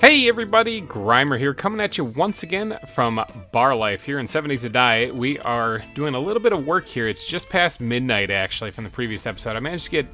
Hey everybody, Greimer here, coming at you once again from Bar Life here in 7 Days to Die. We are doing a little bit of work here. It's just past midnight actually from the previous episode. I managed to get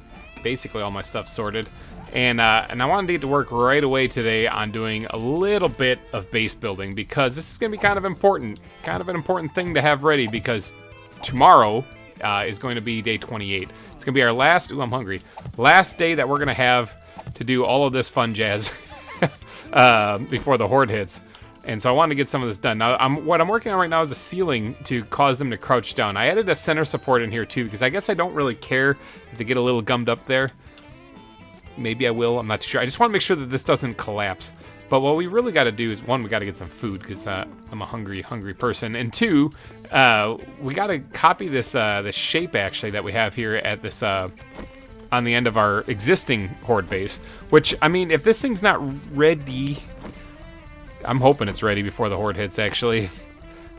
basically all my stuff sorted. And, uh, and I wanted to get to work right away today on doing a little bit of base building because this is going to be kind of important. Kind of an important thing to have ready because tomorrow uh, is going to be day 28. It's going to be our last, ooh, I'm hungry, last day that we're going to have to do all of this fun jazz. uh, before the horde hits. And so I wanted to get some of this done. Now, I'm, what I'm working on right now is a ceiling to cause them to crouch down. I added a center support in here too, because I guess I don't really care if they get a little gummed up there. Maybe I will, I'm not too sure. I just want to make sure that this doesn't collapse. But what we really got to do is, one, we got to get some food, because uh, I'm a hungry, hungry person. And two, uh, we got to copy this, uh, this shape, actually, that we have here at this uh, on the end of our existing horde base. Which, I mean, if this thing's not ready... I'm hoping it's ready before the horde hits, actually.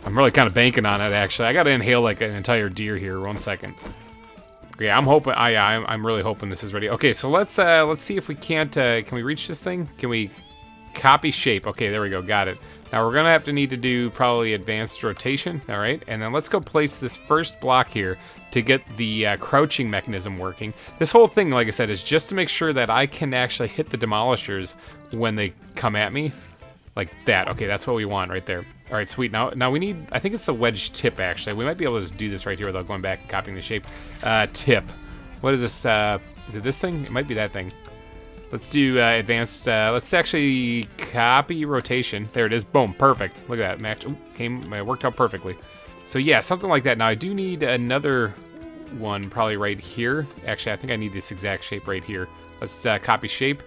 I'm really kind of banking on it, actually. I gotta inhale, like, an entire deer here. One second. Yeah, I'm hoping... I, I'm, I'm really hoping this is ready. Okay, so let's, uh, let's see if we can't... Uh, can we reach this thing? Can we copy shape? Okay, there we go. Got it. Now, we're gonna have to need to do probably advanced rotation. All right, and then let's go place this first block here to get the uh, crouching mechanism working. This whole thing, like I said, is just to make sure that I can actually hit the demolishers when they come at me. Like that. Okay, that's what we want right there. All right, sweet. Now, now we need, I think it's the wedge tip, actually. We might be able to just do this right here without going back and copying the shape. Uh, tip. What is this? Uh, is it this thing? It might be that thing. Let's do uh, advanced, uh, let's actually copy rotation. There it is. Boom. Perfect. Look at that. Match. Ooh, came, it worked out perfectly. So yeah, something like that. Now I do need another one probably right here. Actually, I think I need this exact shape right here. Let's uh, copy shape.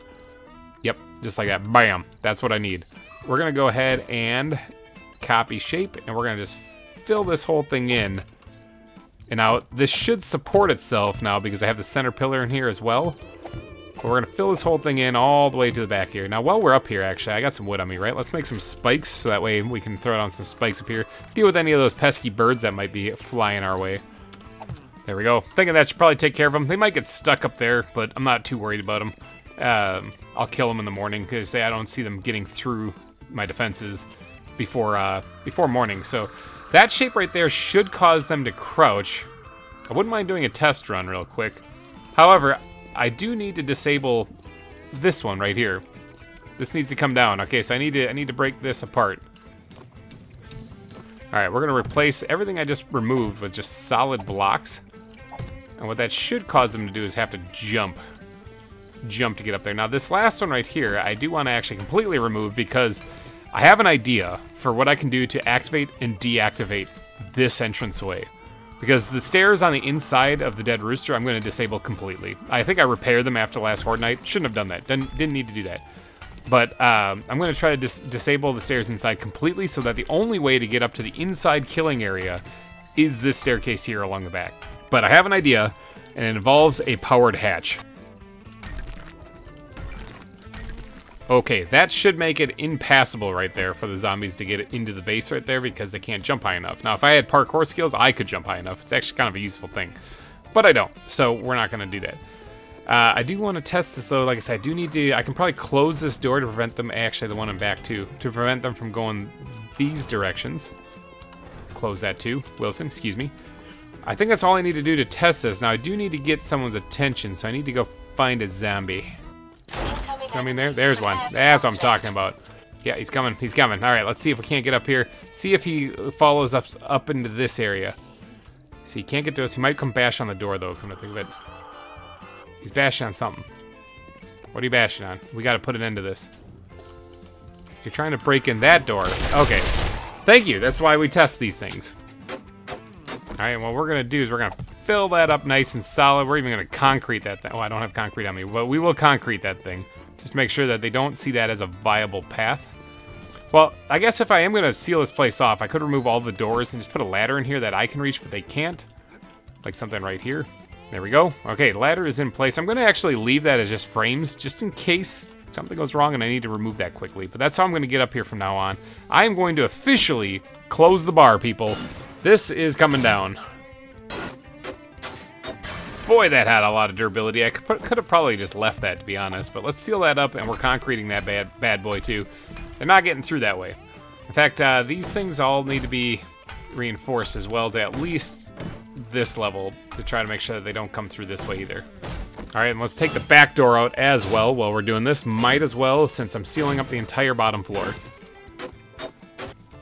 Yep, just like that. Bam. That's what I need. We're to go ahead and copy shape, and we're to just fill this whole thing in. And now, this should support itself now because I have the center pillar in here as well. But we're to fill this whole thing in all the way to the back here. Now, while we're up here, actually, I got some wood on me, right? Let's make some spikes so that way we can throw down some spikes up here. Deal with any of those pesky birds that might be flying our way. There we go. Thinking that should probably take care of them. They might get stuck up there, but I'm not too worried about them. Um, I'll kill them in the morning because I don't see them getting through my defenses before uh, before morning. So that shape right there should cause them to crouch. I wouldn't mind doing a test run real quick. However, I do need to disable this one right here. This needs to come down. Okay, so I need to I need to break this apart. All right, we're gonna replace everything I just removed with just solid blocks. And what that should cause them to do is have to jump. Jump to get up there. Now this last one right here, I do want to actually completely remove because I have an idea for what I can do to activate and deactivate this entranceway. Because the stairs on the inside of the Dead Rooster, I'm going to disable completely. I think I repaired them after last Horde Night. Shouldn't have done that. Didn't, didn't need to do that. But um, I'm going to try to dis disable the stairs inside completely so that the only way to get up to the inside killing area is this staircase here along the back. But I have an idea, and it involves a powered hatch. Okay, that should make it impassable right there for the zombies to get into the base right there because they can't jump high enough. Now, if I had parkour skills, I could jump high enough. It's actually kind of a useful thing. But I don't, so we're not going to do that. Uh, I do want to test this though. Like I said, I do need to. I can probably close this door to prevent them. Actually, the one in back too, to prevent them from going these directions. Close that too, Wilson. Excuse me. I think that's all I need to do to test this. Now I do need to get someone's attention, so I need to go find a zombie. Coming there. There's one. That's what I'm talking about. Yeah, he's coming. He's coming. All right, let's see if we can't get up here. See if he follows up up into this area. See, he can't get to us. He might come bash on the door though. Come to think of it. He's bashing on something. What are you bashing on? We got to put an end to this. You're trying to break in that door. Okay. Thank you. That's why we test these things. All right, what we're going to do is we're going to fill that up nice and solid. We're even going to concrete that thing. Oh, I don't have concrete on me, but we will concrete that thing. Just make sure that they don't see that as a viable path. Well, I guess if I am going to seal this place off, I could remove all the doors and just put a ladder in here that I can reach, but they can't. Like something right here. There we go. Okay, ladder is in place. I'm going to actually leave that as just frames, just in case something goes wrong and I need to remove that quickly. But that's how I'm going to get up here from now on. I am going to officially close the bar, people. This is coming down. Boy, that had a lot of durability. I could, have probably just left that, to be honest. But let's seal that up, and we're concreting that bad, bad boy, too. They're not getting through that way. In fact, uh, these things all need to be reinforced as well to at least this level to try to make sure that they don't come through this way either. All right, and let's take the back door out as well while we're doing this. Might as well, since I'm sealing up the entire bottom floor.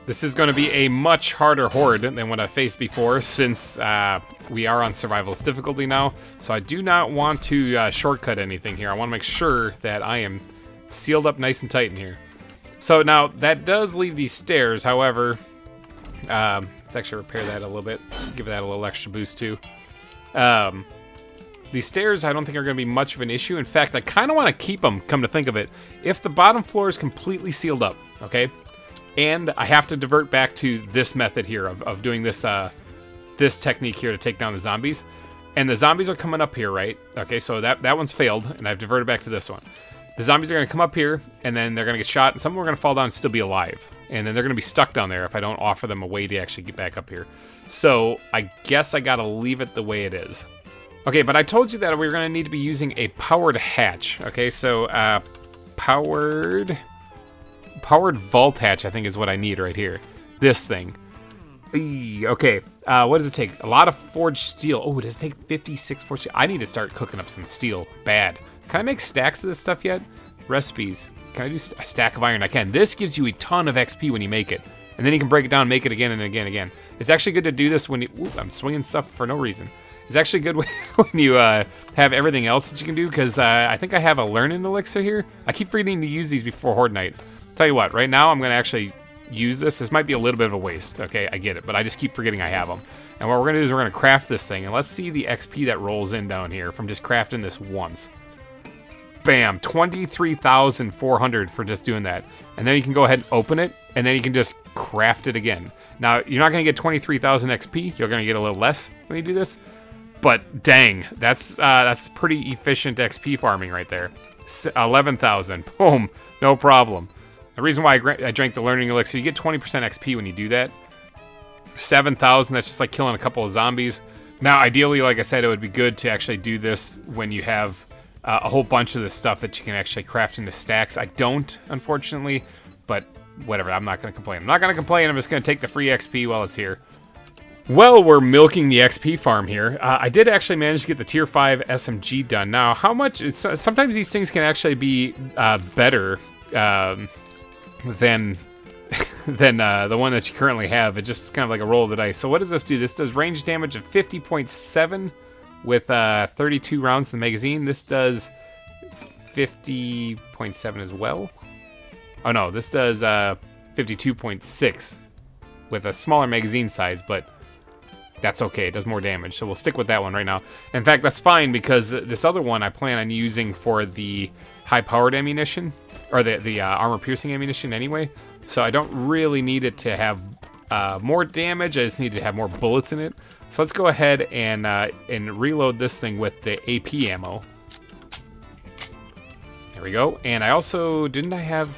This is going to be a much harder horde than what I faced before since uh, we are on survivalist difficulty now. So I do not want to uh, shortcut anything here. I want to make sure that I am sealed up nice and tight in here. So now that does leave these stairs. However, um, let's actually repair that a little bit. Give that a little extra boost too. Um, these stairs I don't think are going to be much of an issue. In fact, I kind of want to keep them, come to think of it. If the bottom floor is completely sealed up, okay? And I have to divert back to this method here of, of doing this uh, this technique here to take down the zombies. And the zombies are coming up here, right? Okay, so that, that one's failed, and I've diverted back to this one. The zombies are going to come up here, and then they're going to get shot, and some of them are going to fall down and still be alive. And then they're going to be stuck down there if I don't offer them a way to actually get back up here. So I guess I got to leave it the way it is. Okay, but I told you that we are going to need to be using a powered hatch. Okay, so uh, powered powered vault hatch, I think, is what I need right here. This thing. Okay, uh, what does it take? A lot of forged steel. Oh, it does it take 56 forged steel? I need to start cooking up some steel. Bad. Can I make stacks of this stuff yet? Recipes. Can I do a stack of iron? I can. This gives you a ton of XP when you make it. And then you can break it down make it again and again and again. It's actually good to do this when you... I'm swinging stuff for no reason. It's actually good when you uh, have everything else that you can do, because uh, I think I have a learning elixir here. I keep forgetting to use these before Horde Night. Tell you what, right now I'm going to actually use this. This might be a little bit of a waste, okay? I get it, but I just keep forgetting I have them. And what we're going to do is we're going to craft this thing, and let's see the XP that rolls in down here from just crafting this once. Bam, 23,400 for just doing that. And then you can go ahead and open it, and then you can just craft it again. Now, you're not going to get 23,000 XP. You're going to get a little less when you do this. But dang, that's uh, that's pretty efficient XP farming right there. 11,000. Boom. No problem. The reason why I, I drank the Learning Elixir, you get 20% XP when you do that. 7,000, that's just like killing a couple of zombies. Now, ideally, like I said, it would be good to actually do this when you have uh, a whole bunch of this stuff that you can actually craft into stacks. I don't, unfortunately, but whatever, I'm not going to complain. I'm not going to complain, I'm just going to take the free XP while it's here. Well, we're milking the XP farm here. Uh, I did actually manage to get the Tier 5 SMG done. Now, how much... sometimes these things can actually be uh, better um, than than uh, the one that you currently have. It's just kind of like a roll of the dice. So what does this do? This does range damage of 50.7 with uh, 32 rounds in the magazine. This does 50.7 as well. Oh no, this does uh, 52.6 with a smaller magazine size, but that's okay. It does more damage, so we'll stick with that one right now. In fact, that's fine because this other one I plan on using for the high-powered ammunition, or the, the uh, armor-piercing ammunition anyway. So I don't really need it to have uh, more damage. I just need to have more bullets in it. So let's go ahead and uh, and reload this thing with the AP ammo. There we go. And I also didn't I have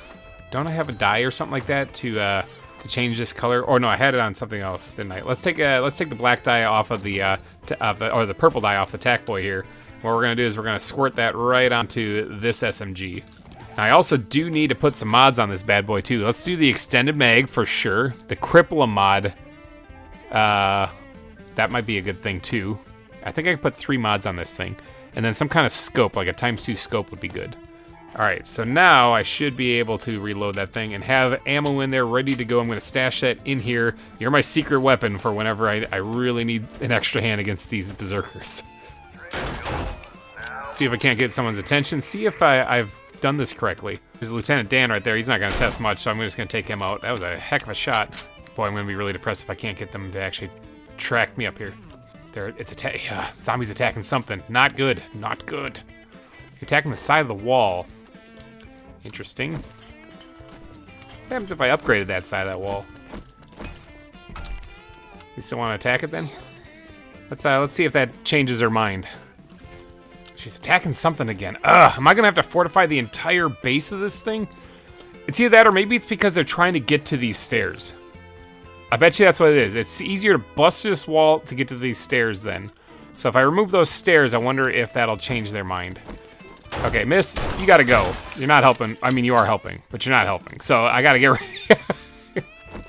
don't I have a dye or something like that to uh, to change this color? Or no, I had it on something else, didn't I? Let's take uh, let's take the black dye off of the uh, of the, or the purple dye off the tack boy here. What we're gonna do is we're gonna squirt that right onto this SMG. Now, I also do need to put some mods on this bad boy too. Let's do the extended mag for sure. The Crippler mod, uh, that might be a good thing too. I think I can put three mods on this thing. And then some kind of scope, like a times two scope would be good. Alright, so now I should be able to reload that thing and have ammo in there ready to go. I'm going to stash that in here. You're my secret weapon for whenever I, I really need an extra hand against these berserkers. See if I can't get someone's attention. See if I, I've done this correctly. There's Lieutenant Dan right there. He's not going to test much, so I'm just going to take him out. That was a heck of a shot. Boy, I'm going to be really depressed if I can't get them to actually track me up here. There, it's attack. Uh, zombies attacking something. Not good. Not good. You're attacking the side of the wall. Interesting. What happens if I upgraded that side of that wall? You still want to attack it then? Let's uh, let's see if that changes her mind. She's attacking something again. Ugh, am I gonna have to fortify the entire base of this thing? It's either that or maybe it's because they're trying to get to these stairs. I bet you that's what it is. It's easier to bust this wall to get to these stairs then. So if I remove those stairs, I wonder if that'll change their mind. Okay, miss, you gotta go. You're not helping. I mean, you are helping, but you're not helping. So I gotta get ready.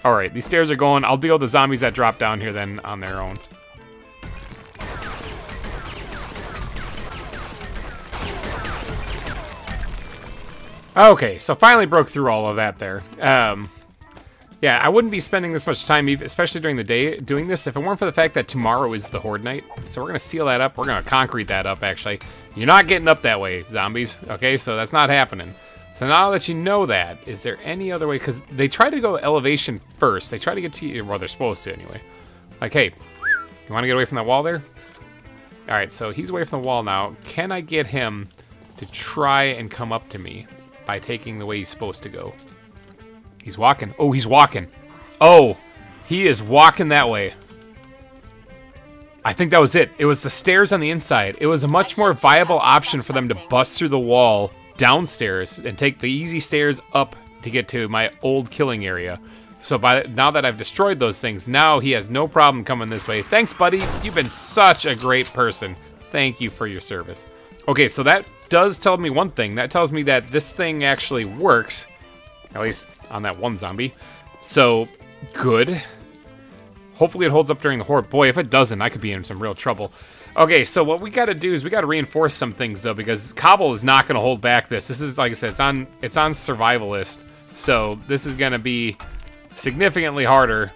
All right, these stairs are going. I'll deal with the zombies that drop down here then on their own. Okay, so finally broke through all of that there. Um, yeah, I wouldn't be spending this much time, especially during the day, doing this if it weren't for the fact that tomorrow is the Horde night. So we're going to seal that up. We're going to concrete that up, actually. You're not getting up that way, zombies. Okay, so that's not happening. So now that you know that, is there any other way? Because they try to go elevation first. They try to get to you, well, they're supposed to anyway. Like, hey, you want to get away from that wall there? All right, so he's away from the wall now. Can I get him to try and come up to me? By taking the way he's supposed to go. He's walking. Oh, he's walking. Oh, he is walking that way. I think that was it. It was the stairs on the inside. It was a much more viable option for them to bust through the wall downstairs and take the easy stairs up to get to my old killing area. So by now that I've destroyed those things, now he has no problem coming this way. Thanks, buddy. You've been such a great person. Thank you for your service. Okay, so that does tell me one thing. That tells me that this thing actually works. At least on that one zombie. So, good. Hopefully it holds up during the horde. Boy, if it doesn't, I could be in some real trouble. Okay, so what we got to do is we got to reinforce some things though, because Cobble is not to hold back this. This is like I said, it's on it's on survivalist, so this is to be significantly harder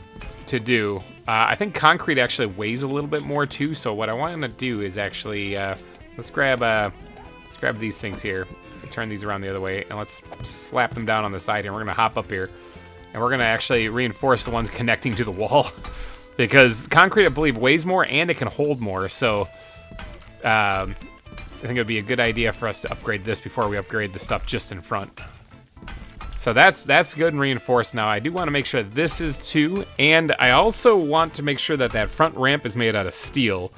to do. Uh, I think concrete actually weighs a little bit more too. So what I want to do is actually uh, let's grab uh, Let's grab these things here. Turn these around the other way, and let's slap them down on the side here. We're to hop up here, and we're to actually reinforce the ones connecting to the wall. because concrete, I believe, weighs more, and it can hold more, so... Um, I think it would be a good idea for us to upgrade this before we upgrade the stuff just in front. So that's that's good and reinforced now. I do want to make sure this is too, and I also want to make sure that that front ramp is made out of steel.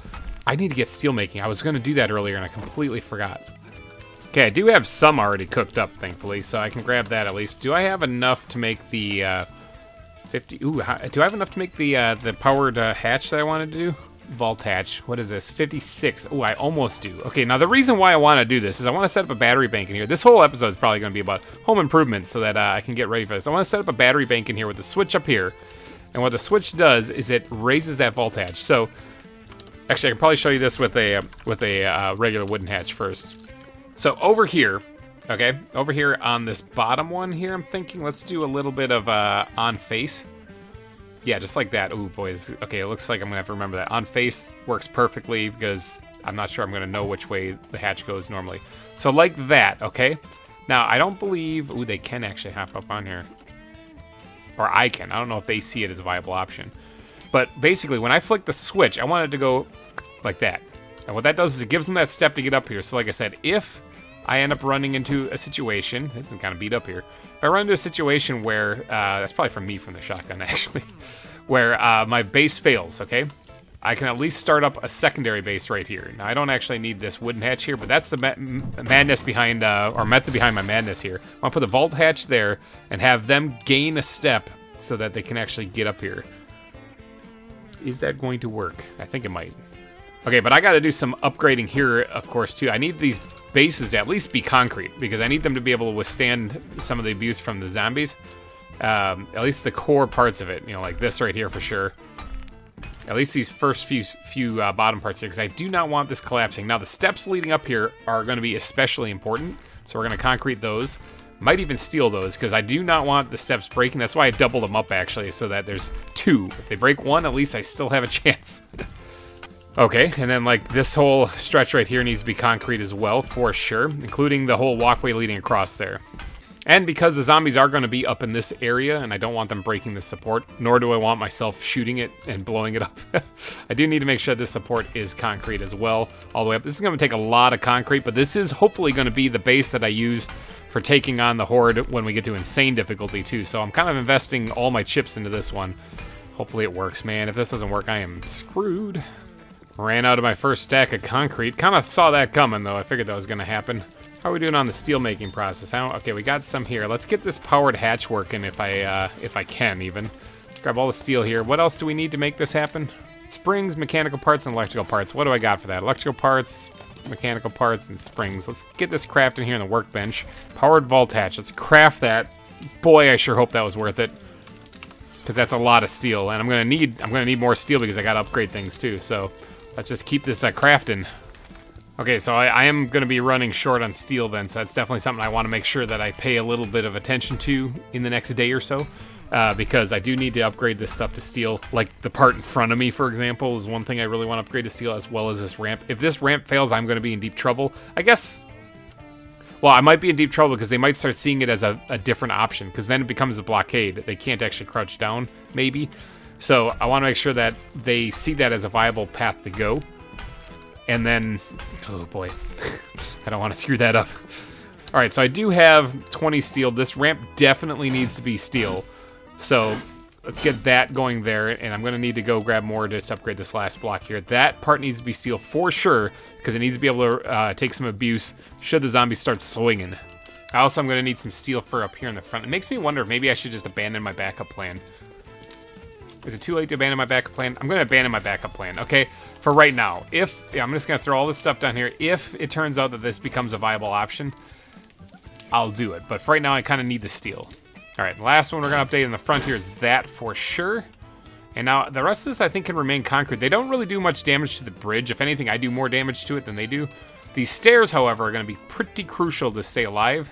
I need to get steel making. I was going to do that earlier and I completely forgot. Okay, I do have some already cooked up, thankfully, so I can grab that at least. Do I have enough to make the uh, 50? Ooh, how, do I have enough to make the uh, the powered uh, hatch that I wanted to do? Vault hatch. What is this? 56. Oh, I almost do. Okay, now the reason why I want to do this is I want to set up a battery bank in here. This whole episode is probably going to be about home improvements so that uh, I can get ready for this. I want to set up a battery bank in here with the switch up here. And what the switch does is it raises that vault hatch. So, actually, I can probably show you this with a with a uh, regular wooden hatch first. So over here, okay, over here on this bottom one here, I'm thinking let's do a little bit of uh, on face. Yeah, just like that. Oh boys. okay, it looks like I'm gonna have to remember that. On face works perfectly because I'm not sure I'm gonna know which way the hatch goes normally. So like that, okay? Now, I don't believe, ooh, they can actually hop up on here. Or I can, I don't know if they see it as a viable option. But basically, when I flick the switch, I want it to go like that. And what that does is it gives them that step to get up here. So like I said, if I end up running into a situation, this is kind of beat up here. If I run into a situation where, uh, that's probably from me from the shotgun actually, where uh, my base fails, okay? I can at least start up a secondary base right here. Now, I don't actually need this wooden hatch here, but that's the ma madness behind, uh, or method behind my madness here. I to put the vault hatch there and have them gain a step so that they can actually get up here. Is that going to work? I think it might. Okay, but I got to do some upgrading here, of course, too. I need these bases at least be concrete because I need them to be able to withstand some of the abuse from the zombies. Um, at least the core parts of it, you know, like this right here for sure. At least these first few few uh, bottom parts here, because I do not want this collapsing. Now, the steps leading up here are going to be especially important, so we're going to concrete those. Might even steal those, because I do not want the steps breaking. That's why I doubled them up, actually, so that there's two. If they break one, at least I still have a chance. Okay, and then like this whole stretch right here needs to be concrete as well, for sure, including the whole walkway leading across there. And because the zombies are going to be up in this area, and I don't want them breaking the support, nor do I want myself shooting it and blowing it up. I do need to make sure this support is concrete as well, all the way up. This is going to take a lot of concrete, but this is hopefully going to be the base that I use for taking on the Horde when we get to insane difficulty too. So I'm kind of investing all my chips into this one. Hopefully it works, man. If this doesn't work, I am screwed. Ran out of my first stack of concrete. Kind of saw that coming, though. I figured that was going to happen. How are we doing on the steel making process? How? Okay, we got some here. Let's get this powered hatch working if I uh, if I can even. grab all the steel here. What else do we need to make this happen? Springs, mechanical parts, and electrical parts. What do I got for that? Electrical parts, mechanical parts, and springs. Let's get this craft in here in the workbench. Powered vault hatch. Let's craft that. Boy, I sure hope that was worth it. Because that's a lot of steel, and I'm gonna need I'm gonna need more steel because I gotta upgrade things too. So let's just keep this uh, crafting. Okay, so I, I am going to be running short on steel then, so that's definitely something I want to make sure that I pay a little bit of attention to in the next day or so. Uh, because I do need to upgrade this stuff to steel. Like the part in front of me, for example, is one thing I really want to upgrade to steel, as well as this ramp. If this ramp fails, I'm going to be in deep trouble. I guess... Well, I might be in deep trouble because they might start seeing it as a, a different option, because then it becomes a blockade. They can't actually crouch down, maybe. So I want to make sure that they see that as a viable path to go. And then, oh boy, I don't want to screw that up. All right, so I do have 20 steel. This ramp definitely needs to be steel. So let's get that going there, and I'm going to need to go grab more to upgrade this last block here. That part needs to be steel for sure, because it needs to be able to uh, take some abuse should the zombies start swinging. Also, I'm going to need some steel fur up here in the front. It makes me wonder if maybe I should just abandon my backup plan. Is it too late to abandon my backup plan? I'm going to abandon my backup plan, okay? For right now. If, yeah, I'm just going to throw all this stuff down here. If it turns out that this becomes a viable option, I'll do it. But for right now, I kind of need the steel. All right, last one we're going to update in the front here is that for sure. And now the rest of this, I think, can remain concrete. They don't really do much damage to the bridge. If anything, I do more damage to it than they do. These stairs, however, are going to be pretty crucial to stay alive.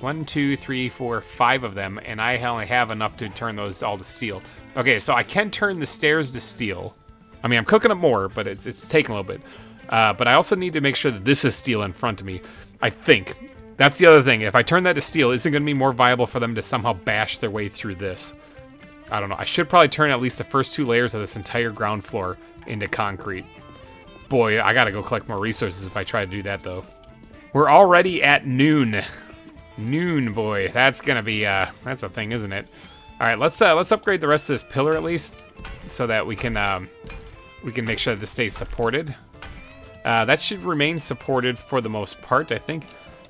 One, two, three, four, five of them, and I only have enough to turn those all to steel. Okay, so I can turn the stairs to steel. I mean, I'm cooking up more, but it's, it's taking a little bit. Uh, but I also need to make sure that this is steel in front of me. I think. That's the other thing. If I turn that to steel, isn't going to be more viable for them to somehow bash their way through this? I don't know. I should probably turn at least the first two layers of this entire ground floor into concrete. Boy, I gotta go collect more resources if I try to do that, though. We're already at noon. Noon, boy. That's gonna be, uh, that's a thing, isn't it? All right, let's uh, let's upgrade the rest of this pillar at least, so that we can um, we can make sure that this stays supported. Uh, that should remain supported for the most part, I think.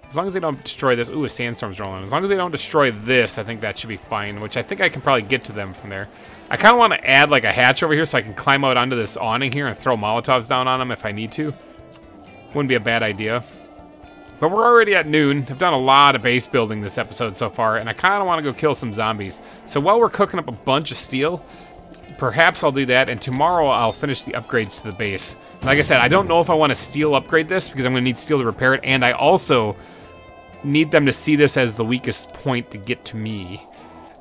As long as they don't destroy this. Ooh, a sandstorm's rolling. As long as they don't destroy this, I think that should be fine, which I think I can probably get to them from there. I kind of want to add like a hatch over here so I can climb out onto this awning here and throw Molotovs down on them if I need to. Wouldn't be a bad idea. But we're already at noon. I've done a lot of base building this episode so far, and I kind of want to go kill some zombies. So while we're cooking up a bunch of steel, perhaps I'll do that, and tomorrow I'll finish the upgrades to the base. Like I said, I don't know if I want to steel upgrade this, because I'm going to need steel to repair it, and I also need them to see this as the weakest point to get to me.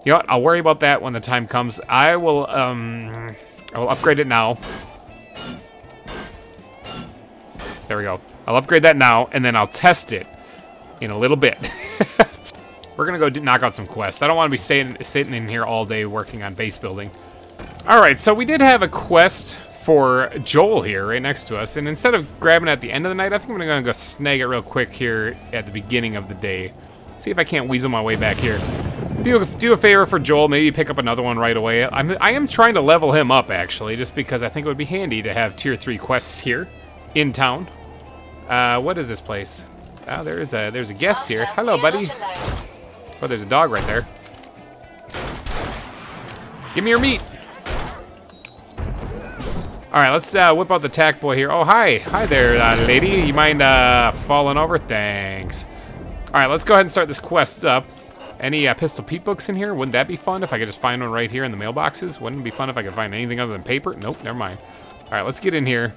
You know what? I'll worry about that when the time comes. I will, um... I will upgrade it now. There we go. I'll upgrade that now, and then I'll test it in a little bit. We're gonna go do, knock out some quests. I don't want to be sitting, sitting in here all day working on base building. All right, so we did have a quest for Joel here, right next to us, and instead of grabbing it at the end of the night, I think I'm gonna go snag it real quick here at the beginning of the day. See if I can't weasel my way back here. Do a, do a favor for Joel, maybe pick up another one right away. I'm, I am trying to level him up, actually, just because I think it would be handy to have tier 3 quests here in town. Uh, what is this place? Oh, there's a there's a guest here. Hello, buddy. Oh, there's a dog right there. Give me your meat. All right, let's uh, whip out the tack boy here. Oh, hi. Hi there, uh, lady. You mind uh, falling over? Thanks. All right, let's go ahead and start this quest up. Any uh, Pistol Pete books in here? Wouldn't that be fun if I could just find one right here in the mailboxes? Wouldn't it be fun if I could find anything other than paper? Nope, never mind. All right, let's get in here.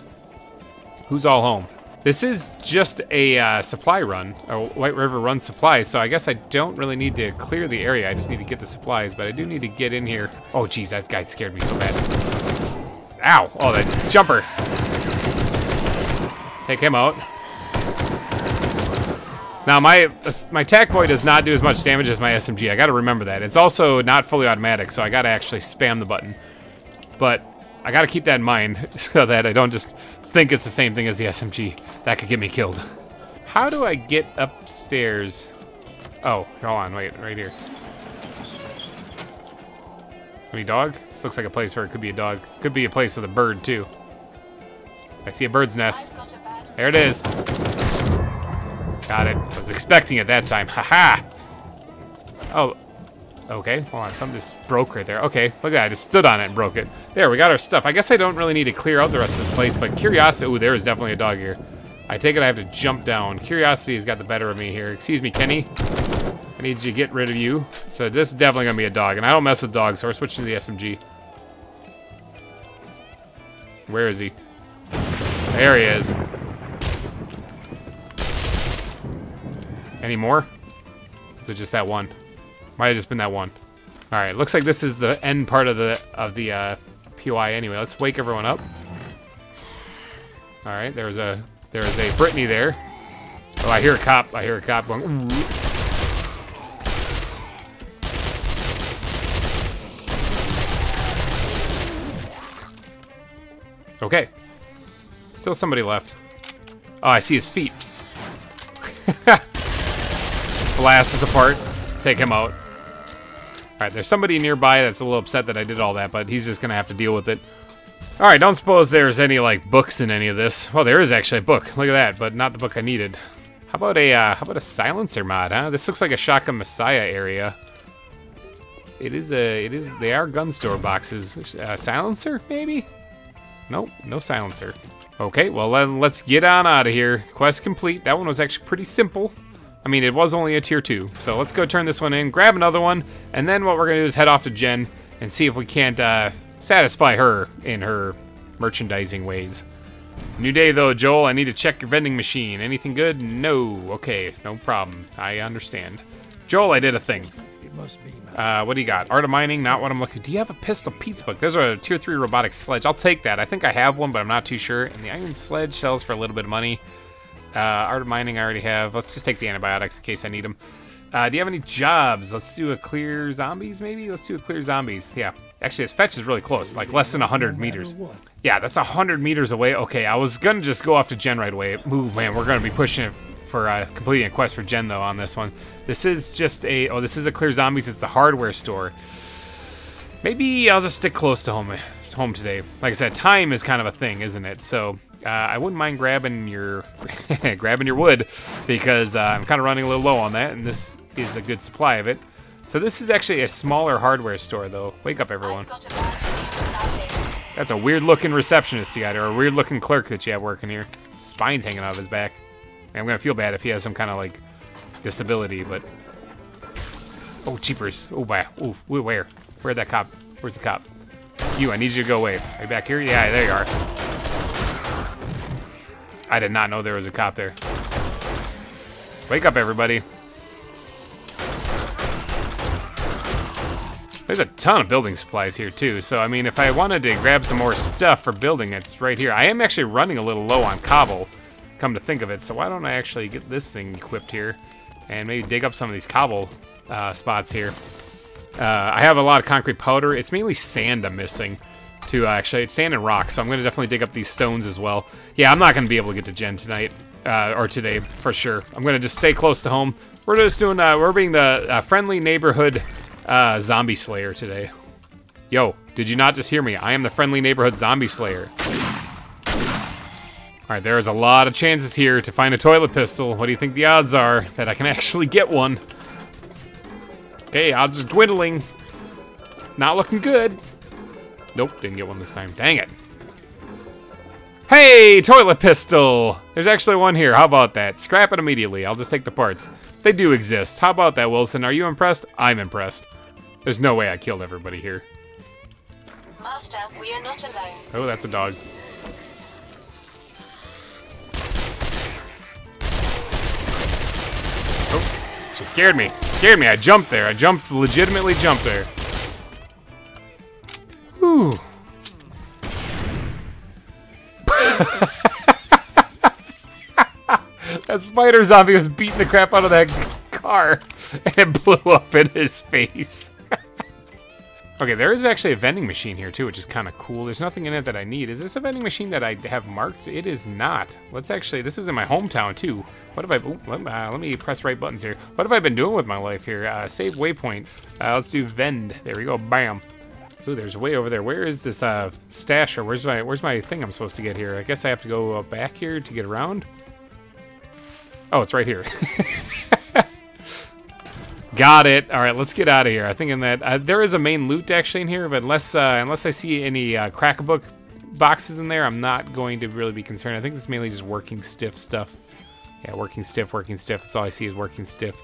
Who's all home? This is just a uh, supply run, a White River run supply, so I guess I don't really need to clear the area. I just need to get the supplies, but I do need to get in here. Oh, geez, that guy scared me so bad. Ow! Oh, that jumper. Take him out. Now, my my tack boy does not do as much damage as my SMG. I gotta remember that. It's also not fully automatic, so I gotta actually spam the button. But I gotta keep that in mind so that I don't just think it's the same thing as the SMG. That could get me killed. How do I get upstairs? Oh, hold on, wait, right here. Any dog? This looks like a place where it could be a dog. Could be a place with a bird, too. I see a bird's nest. There it is. Got it. I was expecting it that time. Haha! -ha. Oh. Okay, hold on. Something just broke right there. Okay, look at that. I just stood on it and broke it. There, we got our stuff. I guess I don't really need to clear out the rest of this place, but curiosity... Ooh, there is definitely a dog here. I take it I have to jump down. Curiosity has got the better of me here. Excuse me, Kenny. I need you to get rid of you. So this is definitely to be a dog, and I don't mess with dogs, so we're switching to the SMG. Where is he? There he is. Any more? Or just that one? Might have just been that one. All right, looks like this is the end part of the of the uh, POI anyway. Let's wake everyone up. All right, there's a there's a Brittany there. Oh, I hear a cop. I hear a cop going. Ooh. Okay. Still somebody left. Oh, I see his feet. Blast us apart. Take him out. Alright, there's somebody nearby that's a little upset that I did all that, but he's just gonna have to deal with it. Alright, don't suppose there's any, like, books in any of this. Well, there is actually a book. Look at that, but not the book I needed. How about a, uh, how about a silencer mod, huh? This looks like a Shotgun Messiah area. It is a, it is, they are gun store boxes. Uh, silencer, maybe? Nope, no silencer. Okay, well, then let's get on out of here. Quest complete. That one was actually pretty simple. I mean, it was only a tier 2. So let's go turn this one in, grab another one, and then what we're going to do is head off to Jen and see if we can't uh, satisfy her in her merchandising ways. New day, though, Joel. I need to check your vending machine. Anything good? No. Okay, no problem. I understand. Joel, I did a thing. Uh, what do you got? Art of Mining, not what I'm looking. Do you have a Pistol Pete's book? There's a Tier 3 robotic sledge. I'll take that. I think I have one, but I'm not too sure. And the Iron Sledge sells for a little bit of money. Uh, Art of Mining I already have. Let's just take the antibiotics in case I need them. Uh, do you have any jobs? Let's do a clear zombies, maybe? Let's do a clear zombies. Yeah. Actually, his fetch is really close, like less than 100 meters. Yeah, that's 100 meters away. Okay, I was going to just go off to Jen right away. Ooh, man, we're going to be pushing it for uh, completing a quest for Jen, though, on this one. This is just a... Oh, this is a Clear Zombies. It's the hardware store. Maybe I'll just stick close to home, home today. Like I said, time is kind of a thing, isn't it? So uh, I wouldn't mind grabbing your grabbing your wood because uh, I'm kind of running a little low on that, and this is a good supply of it. So this is actually a smaller hardware store, though. Wake up, everyone. That's a weird-looking receptionist you got, or a weird-looking clerk that you have working here. Spine's hanging out of his back. I'm gonna feel bad if he has some kind of like disability, but oh, cheapers. Oh, wow. Oh, where? Where'd that cop? Where's the cop? You, I need you to go away. Are you back here? Yeah, there you are. I did not know there was a cop there. Wake up, everybody. There's a ton of building supplies here, too. So, I mean, if I wanted to grab some more stuff for building, it's right here. I am actually running a little low on cobble come to think of it. So why don't I actually get this thing equipped here and maybe dig up some of these cobble uh, spots here. Uh, I have a lot of concrete powder. It's mainly sand I'm missing to uh, actually. It's sand and rock, so I'm going to definitely dig up these stones as well. Yeah, I'm not going to be able to get to Jen tonight uh, or today for sure. I'm going to just stay close to home. We're just doing, uh, we're being the uh, friendly neighborhood zombie slayer today. Yo, did you not just hear me? I am the friendly neighborhood zombie slayer. Alright, there's a lot of chances here to find a toilet pistol. What do you think the odds are that I can actually get one? Okay, odds are dwindling. Not looking good. Nope, didn't get one this time. Dang it. Hey, toilet pistol! There's actually one here. How about that? Scrap it immediately. I'll just take the parts. They do exist. How about that, Wilson? Are you impressed? I'm impressed. There's no way I killed everybody here. Master, we are not alone. Oh, that's a dog. Oh, she scared me. Scared me. I jumped there. I jumped, legitimately jumped there. That spider zombie was beating the crap out of that car and it blew up in his face. Okay, there is actually a vending machine here too, which is kind of cool. There's nothing in it that I need. Is this a vending machine that I have marked? It is not. Let's actually, this is in my hometown too. What have I, ooh, let, uh, let, me press right buttons here. What have I been doing with my life here? Uh, save waypoint. Uh, let's do vend. There we go, bam. Ooh, there's way over there. Where is this uh, stash or where's my, where's my thing I'm supposed to get here? I guess I have to go back here to get around. Oh, it's right here. Got it. All right, let's get out of here. I think in that uh, there is a main loot actually in here, but unless uh, unless I see any uh, crack-a-book boxes in there, I'm not going to really be concerned. I think it's mainly just working stiff stuff. Yeah, working stiff, working stiff. That's all I see is working stiff.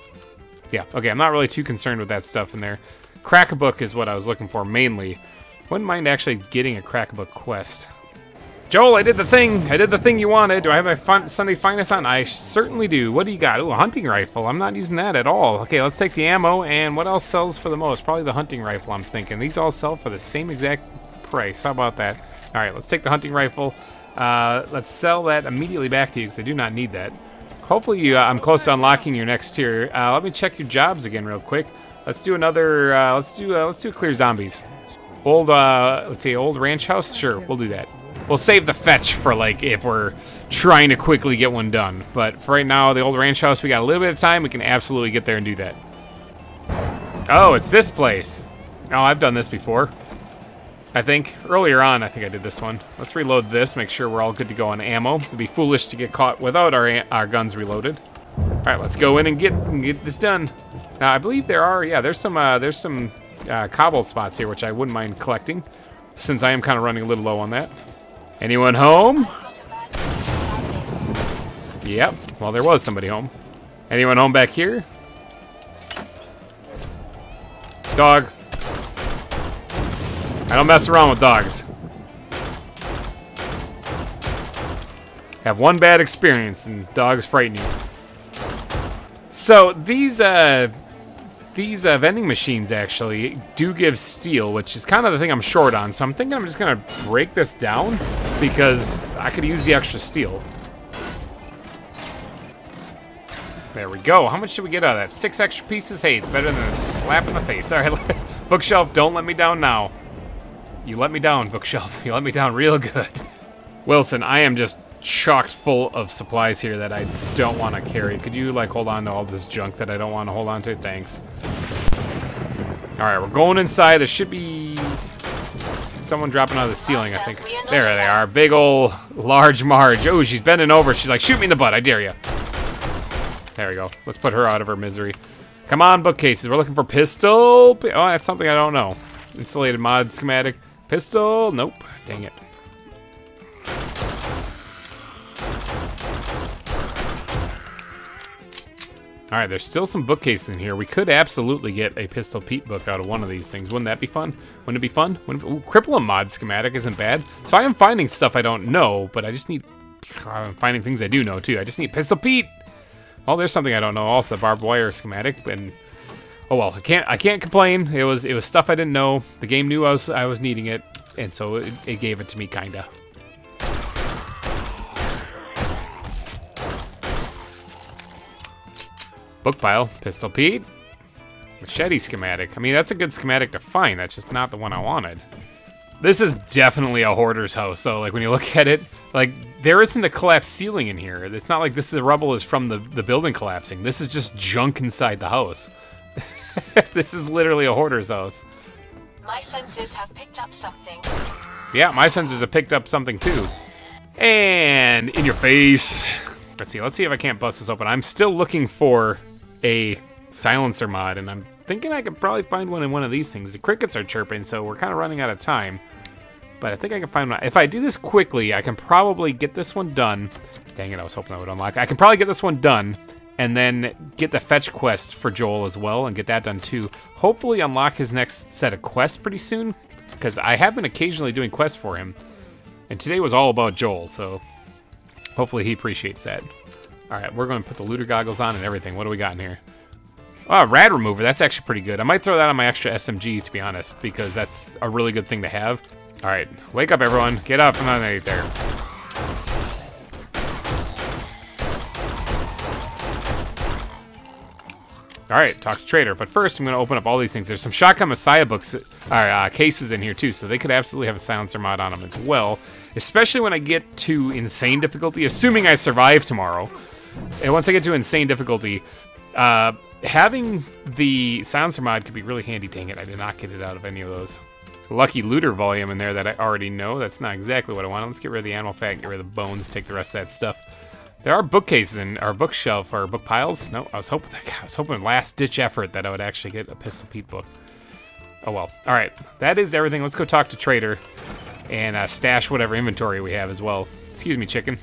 Yeah, okay, I'm not really too concerned with that stuff in there. Crack-a-book is what I was looking for mainly. Wouldn't mind actually getting a crack-a-book quest. Joel, I did the thing. I did the thing you wanted. Do I have my fun Sunday finest on? I certainly do. What do you got? Ooh, a hunting rifle. I'm not using that at all. Okay, let's take the ammo. And what else sells for the most? Probably the hunting rifle, I'm thinking. These all sell for the same exact price. How about that? All right, let's take the hunting rifle. Uh, let's sell that immediately back to you because I do not need that. Hopefully, you, uh, I'm close to unlocking your next tier. Uh, let me check your jobs again real quick. Let's do another. Uh, let's do. Uh, let's do clear zombies. Old. Uh, let's see. Old ranch house. Sure, we'll do that. We'll save the fetch for like if we're trying to quickly get one done. But for right now, the old ranch house, we got a little bit of time. We can absolutely get there and do that. Oh, it's this place. Oh, I've done this before. I think earlier on, I think I did this one. Let's reload this, make sure we're all good to go on ammo. It'd be foolish to get caught without our our guns reloaded. All right, let's go in and get get this done. Now, I believe there are, yeah, there's some uh, there's some uh, cobble spots here, which I wouldn't mind collecting, since I am kind of running a little low on that. Anyone home? Yep. Well, there was somebody home. Anyone home back here? Dog. I don't mess around with dogs. Have one bad experience and dogs frighten you. So these uh these uh, vending machines actually do give steel, which is kind of the thing I'm short on. So I'm thinking I'm just gonna break this down because I could use the extra steel. There we go. How much did we get out of that? Six extra pieces? Hey, it's better than a slap in the face. All right, bookshelf, don't let me down now. You let me down, bookshelf. You let me down real good. Wilson, I am just chocked full of supplies here that I don't want to carry. Could you, like, hold on to all this junk that I don't want to hold on to? Thanks. All right, we're going inside. There should be someone dropping out of the ceiling, I think. There they are. Big old large Marge. Oh, she's bending over. She's like, shoot me in the butt. I dare you. There we go. Let's put her out of her misery. Come on, bookcases. We're looking for pistol. Oh, that's something I don't know. Insulated mod schematic. Pistol. Nope. Dang it. All right, there's still some bookcases in here. We could absolutely get a Pistol Pete book out of one of these things. Wouldn't that be fun? Wouldn't it be fun? Ooh, Cripple 'em mod schematic isn't bad. So I am finding stuff I don't know, but I just need... I'm finding things I do know, too. I just need Pistol Pete. Oh, there's something I don't know. Also, barbed wire schematic, and oh well. I can't. I can't complain. It was. It was stuff I didn't know. The game knew I was. I was needing it, and so it, it gave it to me, kinda. Book pile, pistol Pete, machete schematic. I mean, that's a good schematic to find. That's just not the one I wanted. This is definitely a hoarder's house, though. Like when you look at it, like there isn't a collapsed ceiling in here. It's not like this is rubble is from the the building collapsing. This is just junk inside the house. this is literally a hoarder's house. My senses have picked up something. Yeah, my sensors have picked up something too. And in your face. Let's see. Let's see if I can't bust this open. I'm still looking for a silencer mod, and I'm thinking I could probably find one in one of these things. The crickets are chirping, so we're kind of running out of time. But I think I can find one. If I do this quickly, I can probably get this one done. Dang it, I was hoping I would unlock. I can probably get this one done, and then get the fetch quest for Joel as well, and get that done too. Hopefully unlock his next set of quests pretty soon, because I have been occasionally doing quests for him. And today was all about Joel, so hopefully he appreciates that. All right, we're going to put the looter goggles on and everything. What do we got in here? Oh, rad remover. That's actually pretty good. I might throw that on my extra SMG, to be honest, because that's a really good thing to have. All right, wake up, everyone. Get up from underneath there. All right, talk to trader. But first, I'm going to open up all these things. There's some Shotgun Messiah books, or uh, cases in here too, so they could absolutely have a silencer mod on them as well. Especially when I get to insane difficulty, assuming I survive tomorrow. And once I get to insane difficulty, uh, having the silencer mod could be really handy. Dang it, I did not get it out of any of those. Lucky looter volume in there that I already know. That's not exactly what I want. Let's get rid of the animal fat, get rid of the bones, take the rest of that stuff. There are bookcases in our bookshelf or book piles. No, I was hoping that I was hoping last ditch effort that I would actually get a Pistol Pete book. Oh well. All right, that is everything. Let's go talk to Trader and uh, stash whatever inventory we have as well. Excuse me, chicken.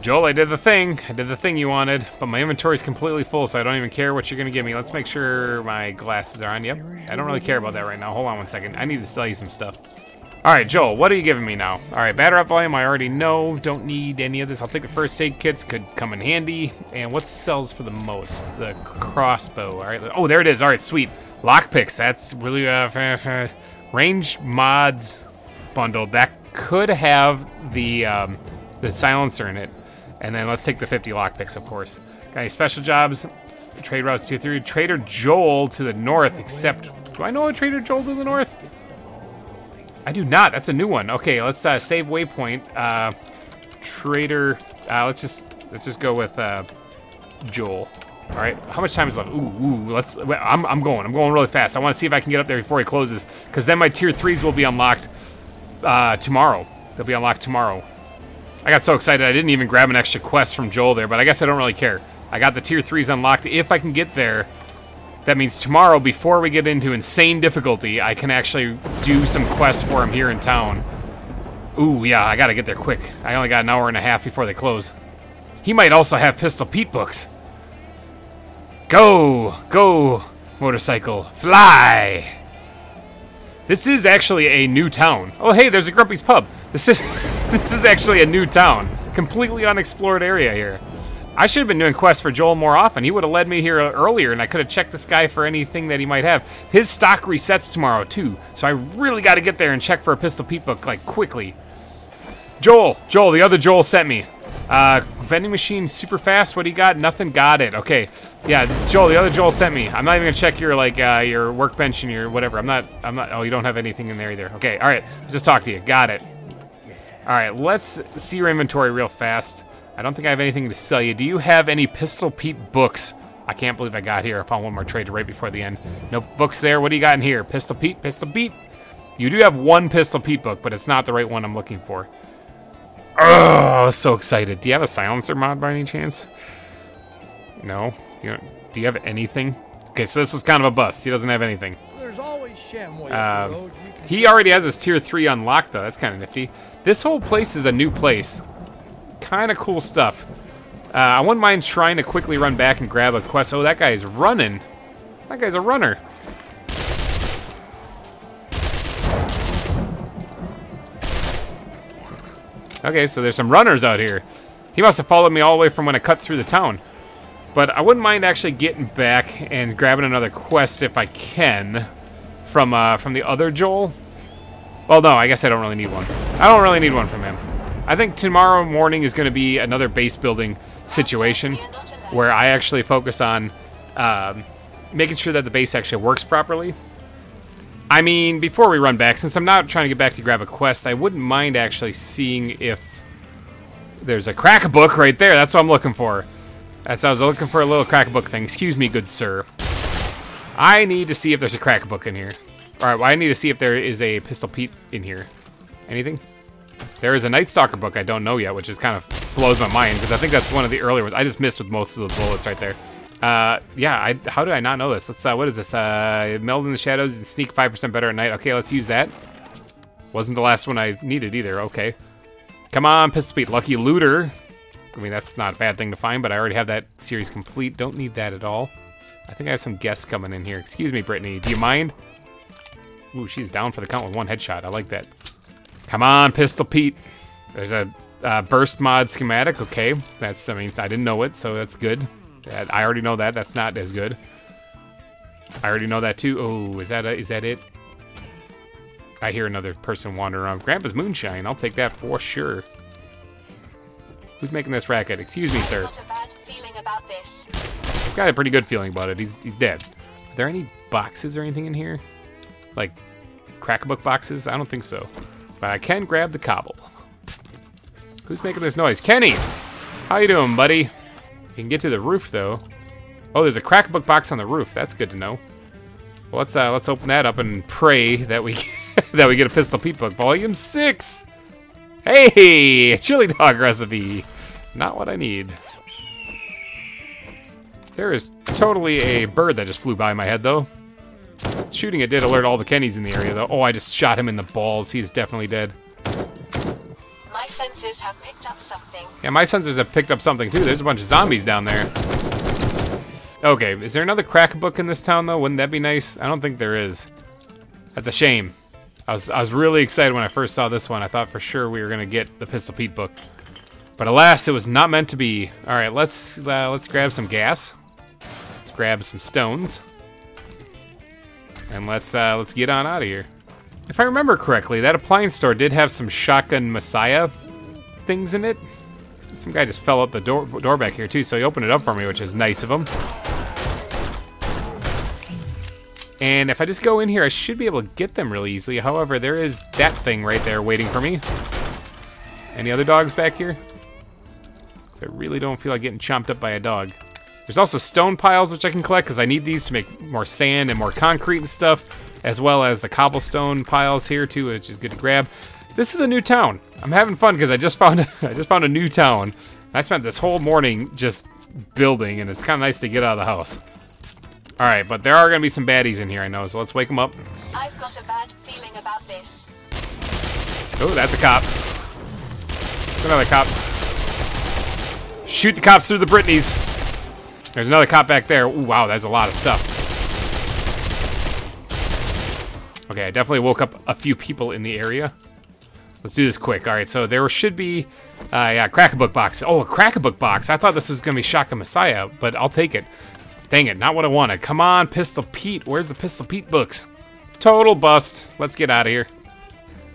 Joel, I did the thing. I did the thing you wanted, but my inventory is completely full, so I don't even care what you're gonna give me. Let's make sure my glasses are on. Yep. I don't really care about that right now. Hold on one second. I need to sell you some stuff. All right, Joel, what are you giving me now? All right, batter up volume, I already know. Don't need any of this. I'll take the first aid kits, could come in handy. And what sells for the most? The crossbow. All right, oh, there it is. All right, sweet. Lockpicks, that's really, uh, range mods bundle. That could have the, um, the silencer in it. And then let's take the 50 lockpicks, of course. Got any special jobs? Trade routes 2 3. Trader Joel to the north, except... Do I know a Trader Joel to the north? I do not. That's a new one. Okay, let's uh, save waypoint. Uh, trader. Uh, let's just let's just go with uh, Joel. All right. How much time is left? Ooh, ooh. Let's. I'm I'm going. I'm going really fast. I want to see if I can get up there before he closes, because then my tier threes will be unlocked uh, tomorrow. They'll be unlocked tomorrow. I got so excited I didn't even grab an extra quest from Joel there, but I guess I don't really care. I got the tier threes unlocked. If I can get there, that means tomorrow, before we get into insane difficulty, I can actually do some quests for him here in town. Ooh, yeah, I gotta get there quick. I only got an hour and a half before they close. He might also have Pistol Pete books. Go! Go, motorcycle. Fly! This is actually a new town. Oh, hey, there's a Grumpy's Pub. This is, this is actually a new town. Completely unexplored area here. I should have been doing quests for Joel more often. He would have led me here earlier, and I could have checked this guy for anything that he might have. His stock resets tomorrow, too, so I really got to get there and check for a Pistol Pete book, like, quickly. Joel! Joel, the other Joel sent me. Uh, vending machine super fast. What do you got? Nothing. Got it. Okay. Yeah, Joel, the other Joel sent me. I'm not even gonna check your like uh, your workbench and your whatever. I'm not. I'm not. Oh, you don't have anything in there either. Okay. All right. Just talk to you. Got it. All right. Let's see your inventory real fast. I don't think I have anything to sell you. Do you have any Pistol Pete books? I can't believe I got here. I found one more trader right before the end. No books there. What do you got in here? Pistol Pete? Pistol Pete? You do have one Pistol Pete book, but it's not the right one I'm looking for. Oh, so excited. Do you have a silencer mod by any chance? No? You do you have anything? Okay, so this was kind of a bust. He doesn't have anything. There's always Shamway uh, He already has his tier 3 unlocked, though. That's kind of nifty. This whole place is a new place kind of cool stuff. Uh, I wouldn't mind trying to quickly run back and grab a quest. Oh, that guy's running. That guy's a runner. Okay, so there's some runners out here. He must have followed me all the way from when I cut through the town. But I wouldn't mind actually getting back and grabbing another quest if I can from uh, from the other Joel. Well, no, I guess I don't really need one. I don't really need one from him. I think tomorrow morning is going to be another base building situation where I actually focus on um, making sure that the base actually works properly. I mean, before we run back, since I'm not trying to get back to grab a quest, I wouldn't mind actually seeing if there's a crack book right there. That's what I'm looking for. That's I was looking for a little crack book thing. Excuse me, good sir. I need to see if there's a crack book in here. All right, well, I need to see if there is a Pistol Pete in here. Anything? There is a Night Stalker book I don't know yet, which is kind of blows my mind, because I think that's one of the earlier ones. I just missed with most of the bullets right there. Uh, yeah, I, how did I not know this? Let's, uh, what is this? Uh, meld in the shadows and sneak 5% better at night. Okay, let's use that. Wasn't the last one I needed either. Okay. Come on, Pistol Pete. Lucky Looter. I mean, that's not a bad thing to find, but I already have that series complete. Don't need that at all. I think I have some guests coming in here. Excuse me, Brittany. Do you mind? Ooh, she's down for the count with one headshot. I like that. Come on, Pistol Pete. There's a uh, burst mod schematic. Okay, that's, I mean, I didn't know it, so that's good. I already know that. That's not as good. I already know that too. Oh, is that a, is that it? I hear another person wandering around. Grandpa's moonshine. I'll take that for sure. Who's making this racket? Excuse me, sir. I've got a pretty good feeling about it. He's he's dead. Are there any boxes or anything in here? Like crack book boxes? I don't think so. But I can grab the cobble. Who's making this noise? Kenny! How you doing, buddy? You can get to the roof, though. Oh, there's a crack book box on the roof. That's good to know. Well, let's uh, let's open that up and pray that we that we get a Pistol Pete book, Volume Six. Hey, chili dog recipe. Not what I need. There is totally a bird that just flew by my head, though. Shooting it did alert all the Kennys in the area, though. Oh, I just shot him in the balls. He's definitely dead. My sensors have picked up something. Yeah, my sensors have picked up something, too. There's a bunch of zombies down there. Okay, is there another crack book in this town, though? Wouldn't that be nice? I don't think there is. That's a shame. I was, I was really excited when I first saw this one. I thought for sure we were going to get the Pistol Pete book. But alas, it was not meant to be. All right, let's uh, let's grab some gas. Let's grab some stones. And let's uh, let's get on out of here. If I remember correctly, that appliance store did have some Shotgun Messiah things in it. Some guy just fell out the door, door back here too, so he opened it up for me, which is nice of him. And if I just go in here, I should be able to get them really easily. However, there is that thing right there waiting for me. Any other dogs back here? I really don't feel like getting chomped up by a dog. There's also stone piles, which I can collect, because I need these to make more sand and more concrete and stuff, as well as the cobblestone piles here, too, which is good to grab. This is a new town. I'm having fun, because I just found I just found a new town. I spent this whole morning just building, and it's kind of nice to get out of the house. All right, but there are going to be some baddies in here, I know, so let's wake them up. I've got a bad feeling about this. Oh, that's a cop. There's another cop. Shoot the cops through the Britneys. There's another cop back there. Ooh, wow, that's a lot of stuff. Okay, I definitely woke up a few people in the area. Let's do this quick. All right, so there should be, uh, yeah, Crack-a-Book box. Oh, a Crack-a-Book box. I thought this was going to be Shotgun Messiah, but I'll take it. Dang it, not what I wanted. Come on, Pistol Pete. Where's the Pistol Pete books? Total bust. Let's get out of here.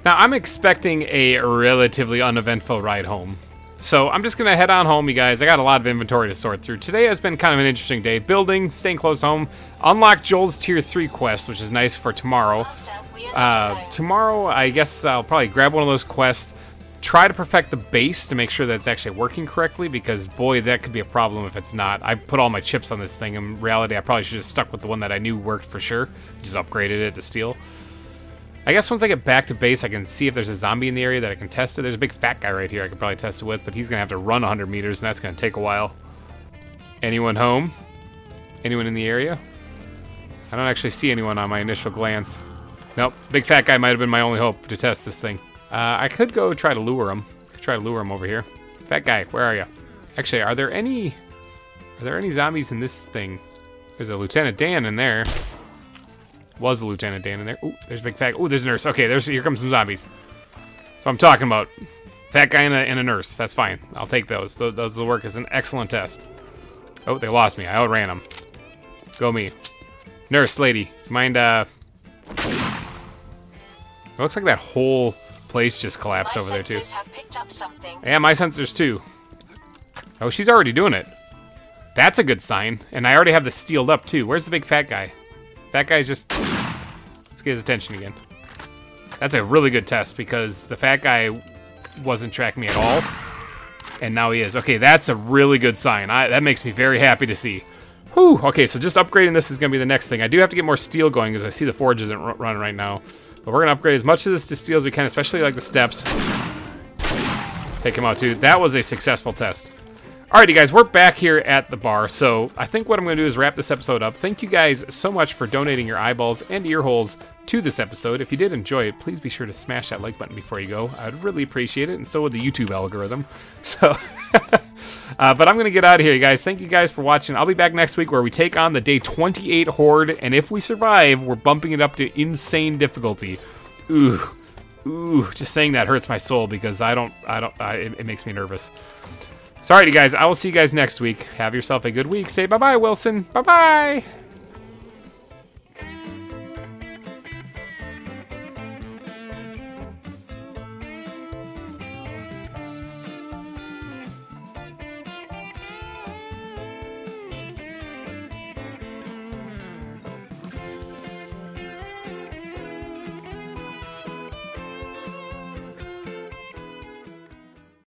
Now, I'm expecting a relatively uneventful ride home. So I'm just going to head on home, you guys. I got a lot of inventory to sort through. Today has been kind of an interesting day. Building, staying close home. Unlock Joel's Tier 3 quest, which is nice for tomorrow. Master, we are Uh, tomorrow, I guess I'll probably grab one of those quests. Try to perfect the base to make sure that it's actually working correctly, because boy, that could be a problem if it's not. I put all my chips on this thing. In reality, I probably should have stuck with the one that I knew worked for sure. Just upgraded it to steel. I guess once I get back to base, I can see if there's a zombie in the area that I can test it. There's a big fat guy right here I could probably test it with, but he's to have to run 100 meters, and that's to take a while. Anyone home? Anyone in the area? I don't actually see anyone on my initial glance. Nope, big fat guy might have been my only hope to test this thing. Uh, I could go try to lure him. Try to lure him over here. Fat guy, where are you? Actually, are there any... Are there any zombies in this thing? There's a Lieutenant Dan in there. Was a Lieutenant Dan in there. Ooh, there's a big fat... Ooh, there's a nurse. Okay, there's here comes some zombies. So I'm talking about. Fat guy and a, and a nurse. That's fine. I'll take those. Those, those will work as an excellent test. Oh, they lost me. I outran them. Go me. Nurse lady, mind, uh... It looks like that whole place just collapsed My over there, too. sensors have picked up something. Yeah, my sensors, too. Oh, she's already doing it. That's a good sign. And I already have this steeled up, too. Where's the big fat guy? That guy's just... Let's get his attention again. That's a really good test, because the fat guy wasn't tracking me at all. And now he is. Okay, that's a really good sign. I, that makes me very happy to see. Whew. Okay, so just upgrading this is going to be the next thing. I do have to get more steel going, because I see the forge isn't running right now. But we're to upgrade as much of this to steel as we can, especially like the steps. Take him out too. That was a successful test. Alrighty guys, we're back here at the bar, so I think what I'm going to do is wrap this episode up. Thank you guys so much for donating your eyeballs and ear holes to this episode. If you did enjoy it, please be sure to smash that like button before you go. I'd really appreciate it, and so would the YouTube algorithm. So, uh, but I'm going to get out of here, you guys. Thank you guys for watching. I'll be back next week where we take on the day 28 Horde, and if we survive, we're bumping it up to insane difficulty. Ooh. Ooh, just saying that hurts my soul because I don't, I don't, I, it, it makes me nervous. Sorry, you guys. I will see you guys next week. Have yourself a good week. Say bye bye, Wilson. Bye bye.